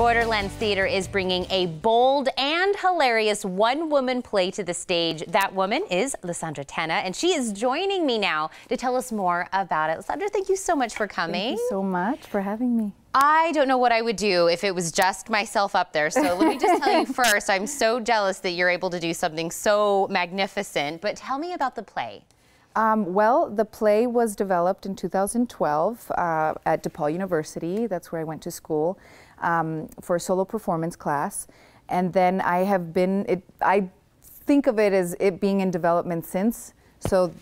Borderlands Theater is bringing a bold and hilarious one woman play to the stage. That woman is Lisandra Tena, and she is joining me now to tell us more about it. Lisandra, thank you so much for coming. Thank you so much for having me. I don't know what I would do if it was just myself up there. So let me just tell you first, I'm so jealous that you're able to do something so magnificent. But tell me about the play. Um, well, the play was developed in 2012 uh, at DePaul University. That's where I went to school um, for a solo performance class. And then I have been, it, I think of it as it being in development since. So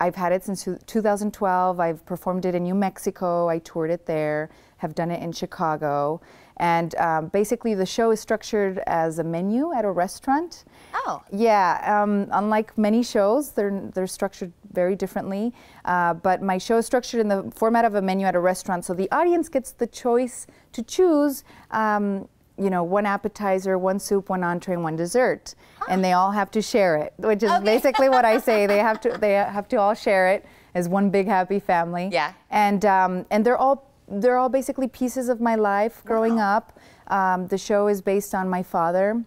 I've had it since 2012. I've performed it in New Mexico. I toured it there, have done it in Chicago. And um, basically, the show is structured as a menu at a restaurant. Oh. Yeah. Um, unlike many shows, they're they're structured very differently. Uh, but my show is structured in the format of a menu at a restaurant, so the audience gets the choice to choose. Um, you know, one appetizer, one soup, one entree, and one dessert, huh. and they all have to share it, which is okay. basically what I say. They have to they have to all share it as one big happy family. Yeah. And um, and they're all they're all basically pieces of my life growing wow. up. Um, the show is based on my father,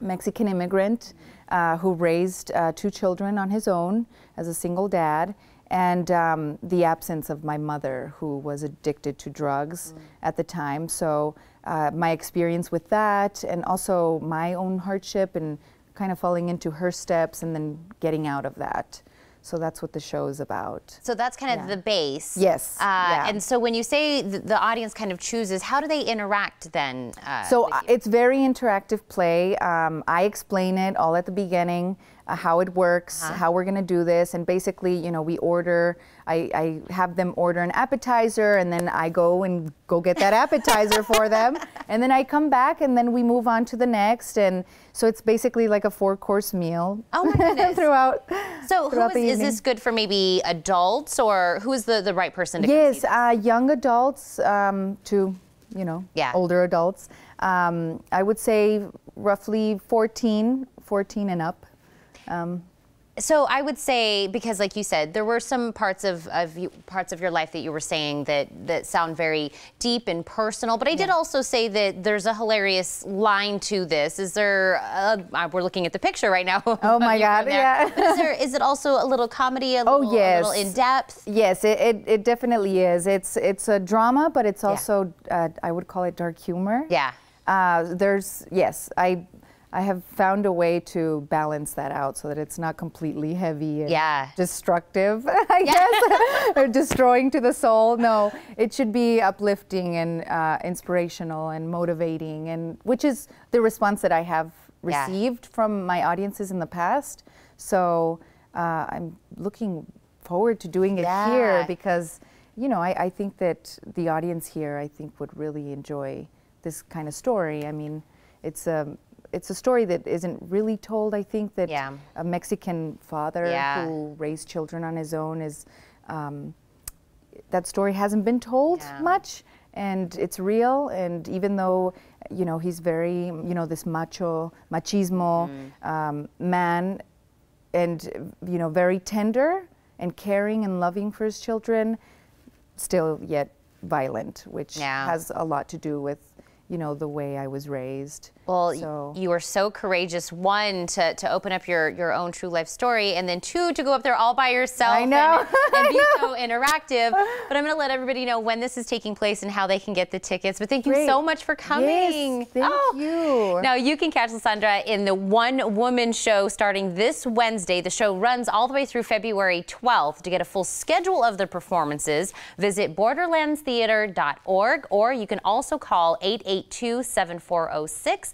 Mexican immigrant, uh, who raised uh, two children on his own as a single dad, and um, the absence of my mother, who was addicted to drugs mm. at the time. So uh, my experience with that, and also my own hardship and kind of falling into her steps and then getting out of that. So that's what the show is about. So that's kind of yeah. the base. Yes. Uh, yeah. And so when you say the, the, audience kind of chooses, how do they interact then? Uh, so uh, it's very interactive play. Um, I explain it all at the beginning uh, how it works, uh -huh. how we're going to do this, and basically, you know, we order. I, I, have them order an appetizer, and then I go and go get that appetizer for them, and then I come back, and then we move on to the next, and so it's basically like a four-course meal. Oh my goodness! throughout. So throughout who is, is this good for? Maybe adults, or who is the the right person to? Yes, uh, young adults um, to you know yeah. older adults. Um, I would say roughly 14, 14 and up. Um, so I would say because, like you said, there were some parts of, of you, parts of your life that you were saying that that sound very deep and personal. But I did also say that there's a hilarious line to this. Is there? A, uh, we're looking at the picture right now. Oh my God! Yeah. But is there? Is it also a little comedy? A oh, little, oh yes. In depth. Yes, it, it, it, definitely is. It's it's a drama, but it's also yeah. uh, I would call it dark humor. Yeah. Uh, there's yes, I I have found a way to balance that out so that it's not completely heavy and yeah. destructive, I yeah. guess, or destroying to the soul. No, it should be uplifting and uh, inspirational and motivating, and which is the response that I have received yeah. from my audiences in the past. So uh, I'm looking forward to doing it here because, you know, I, I think that the audience here, I think, would really enjoy this kind of story. I mean, it's a um, it's a story that isn't really told. I think that yeah. a Mexican father yeah. who raised children on his own is um, that story hasn't been told yeah. much, and it's real. And even though you know he's very you know this macho machismo mm. um, man, and you know very tender and caring and loving for his children, still yet violent, which has a lot to do with you know, the way I was raised. Well, so. you were so courageous, one, to, to open up your, your own true life story, and then two, to go up there all by yourself I know. and, and be so interactive. But I'm going to let everybody know when this is taking place and how they can get the tickets. But thank you so much for coming. Yes, thank oh. you. Now, you can catch Lisandra in the One Woman Show starting this Wednesday. The show runs all the way through February 12th. To get a full schedule of the performances, visit borderlandstheater.org, or you can also call 882 7406